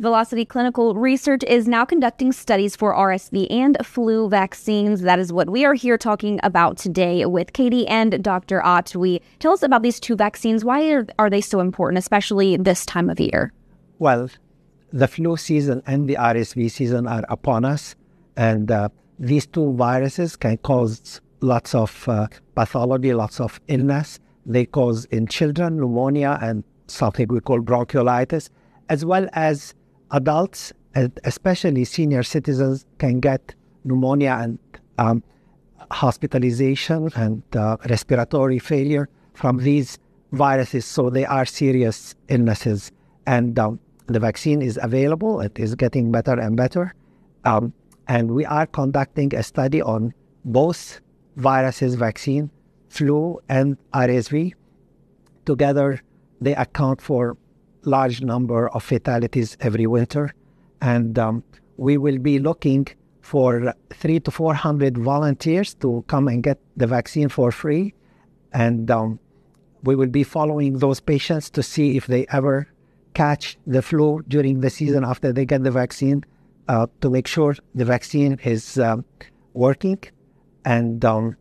Velocity Clinical Research is now conducting studies for RSV and flu vaccines. That is what we are here talking about today with Katie and Dr. Otwi. Tell us about these two vaccines. Why are, are they so important, especially this time of year? Well, the flu season and the RSV season are upon us, and uh, these two viruses can cause lots of uh, pathology, lots of illness. They cause in children pneumonia and something we call bronchiolitis, as well as adults, and especially senior citizens, can get pneumonia and um, hospitalization and uh, respiratory failure from these viruses. So they are serious illnesses. And um, the vaccine is available, it is getting better and better. Um, and we are conducting a study on both viruses, vaccine, flu, and RSV. Together, they account for large number of fatalities every winter, and um, we will be looking for three to four hundred volunteers to come and get the vaccine for free, and um, we will be following those patients to see if they ever catch the flu during the season after they get the vaccine, uh, to make sure the vaccine is um, working, and um,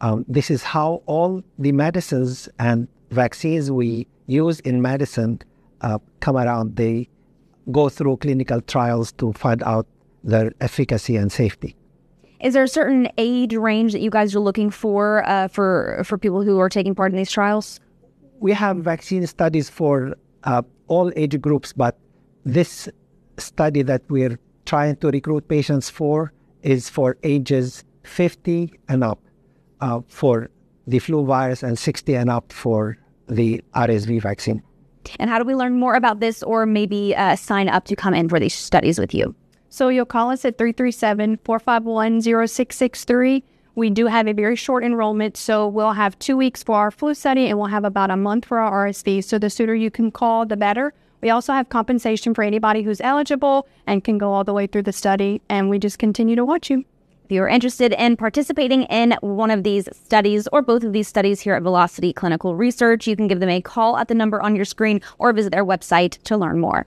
um, this is how all the medicines and vaccines we use in medicine uh, come around, they go through clinical trials to find out their efficacy and safety. Is there a certain age range that you guys are looking for uh, for for people who are taking part in these trials? We have vaccine studies for uh, all age groups, but this study that we're trying to recruit patients for is for ages 50 and up uh, for the flu virus and 60 and up for the RSV vaccine. And how do we learn more about this or maybe uh, sign up to come in for these studies with you? So you'll call us at 337 451 0663. We do have a very short enrollment, so we'll have two weeks for our flu study and we'll have about a month for our RSV. So the sooner you can call, the better. We also have compensation for anybody who's eligible and can go all the way through the study, and we just continue to watch you. If you're interested in participating in one of these studies or both of these studies here at Velocity Clinical Research, you can give them a call at the number on your screen or visit their website to learn more.